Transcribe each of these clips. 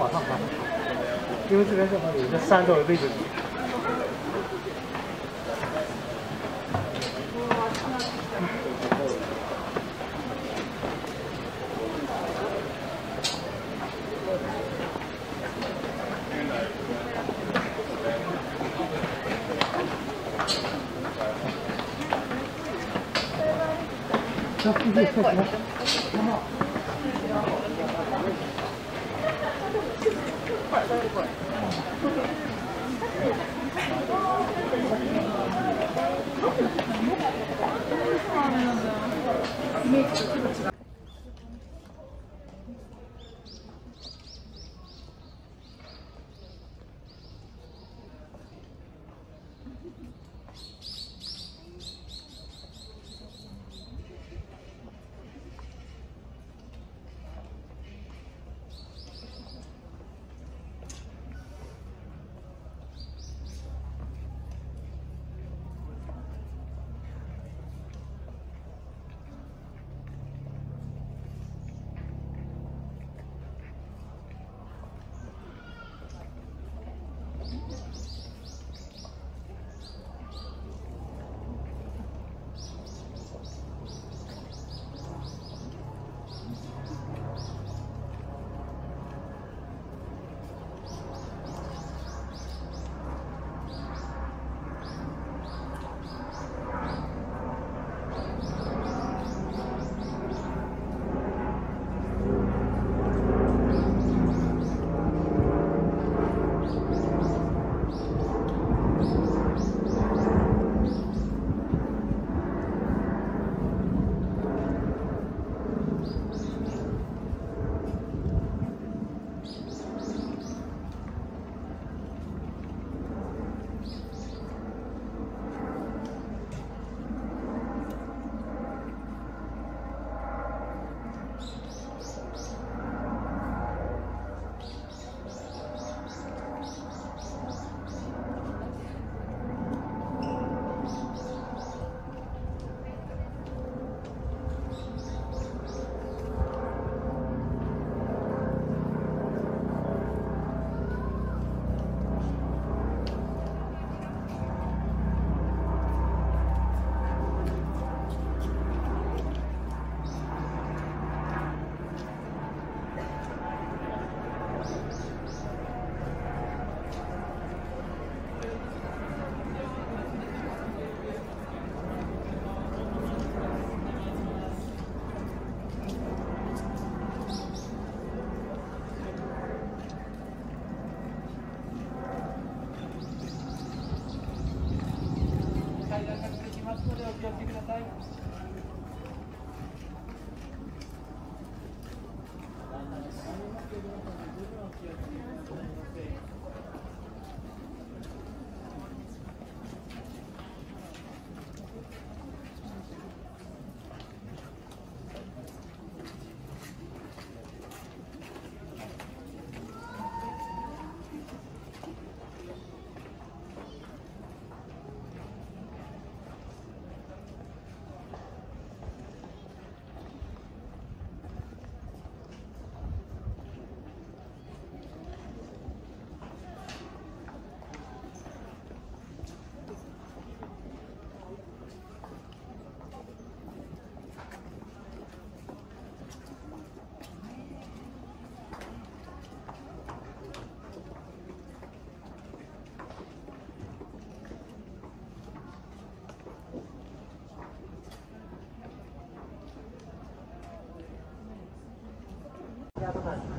往上爬，因为这边好有一个山都位置低。走，你过来，走，走，めっちゃ気持ちが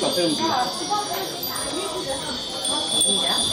해볼게요? 다 빼면 돼. 진짜?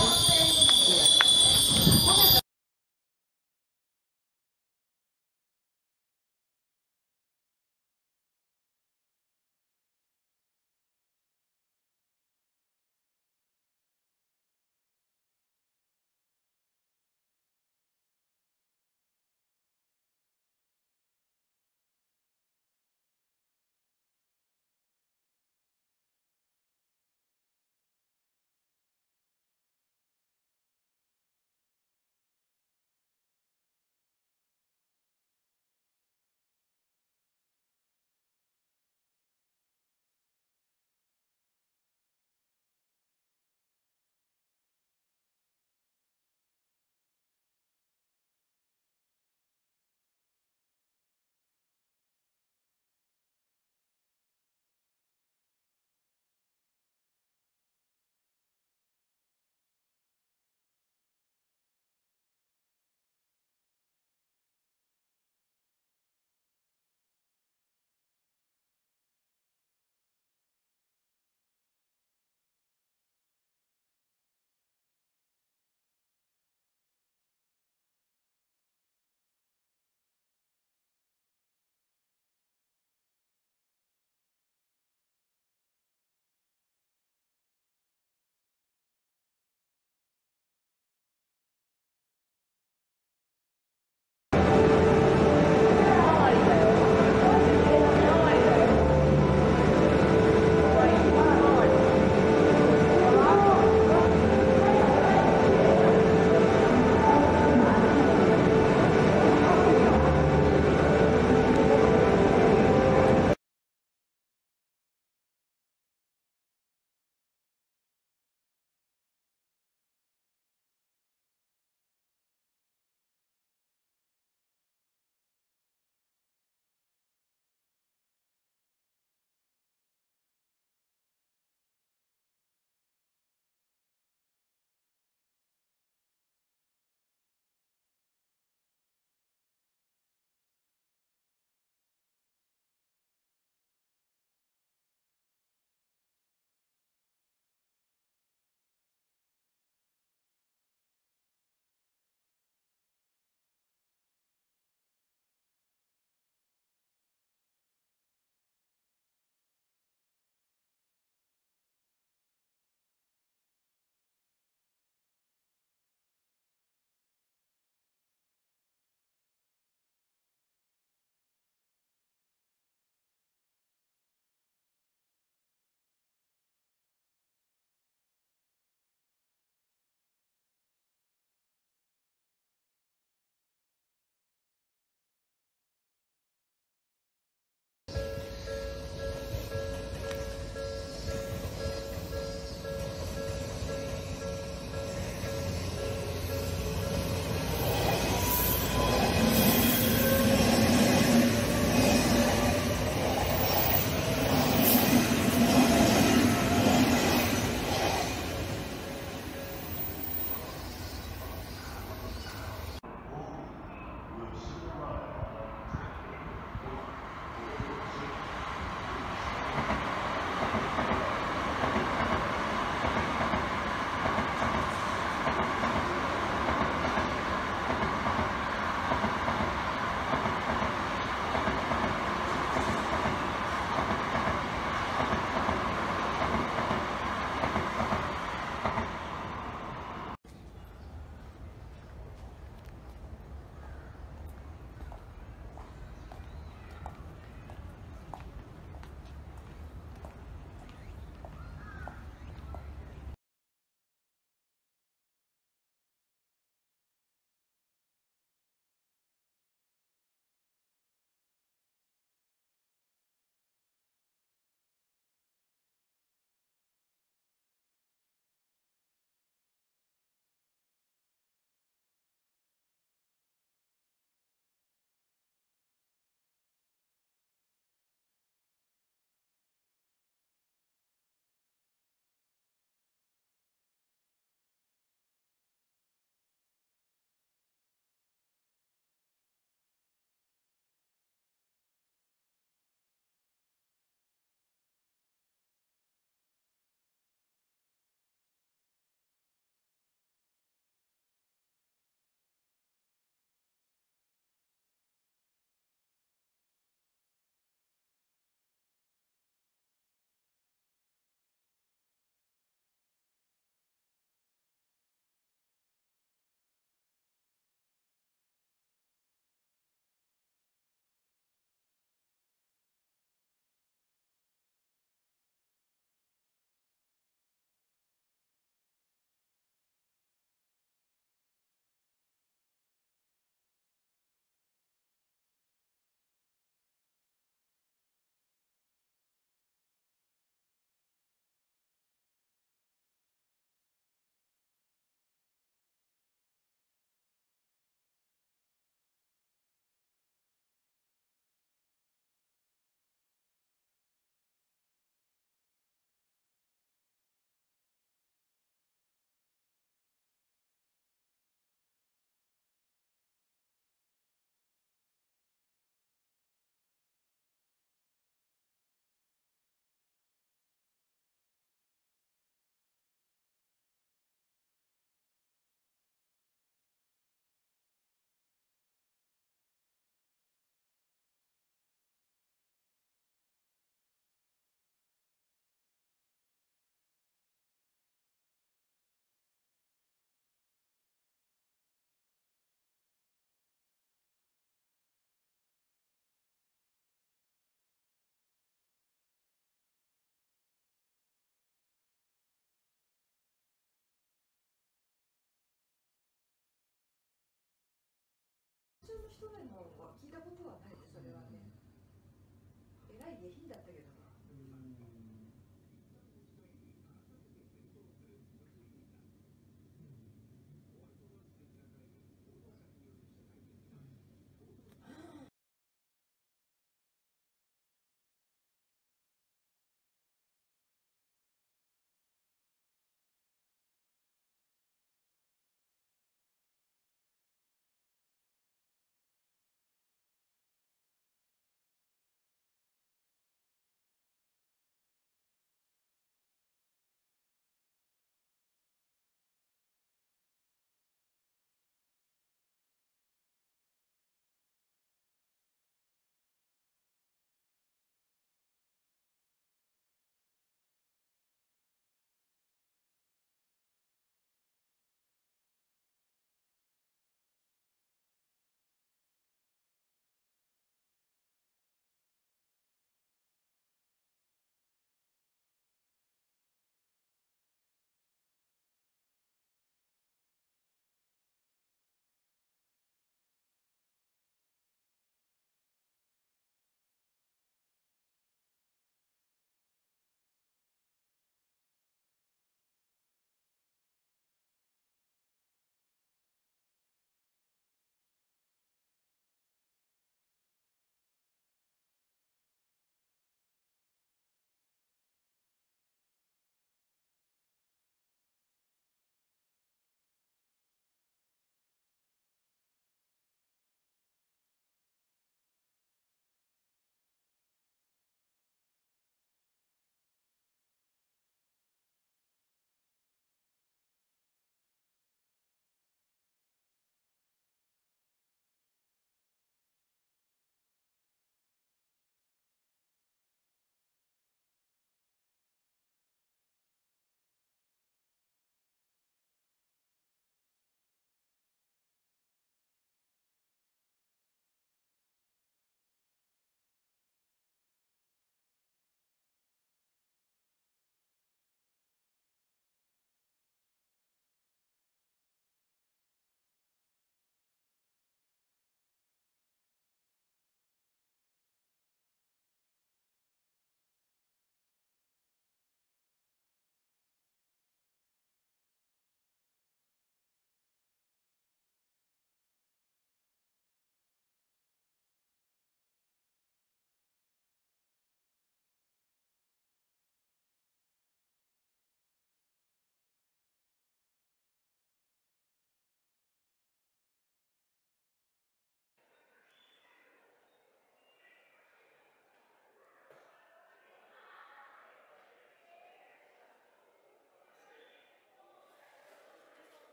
对的。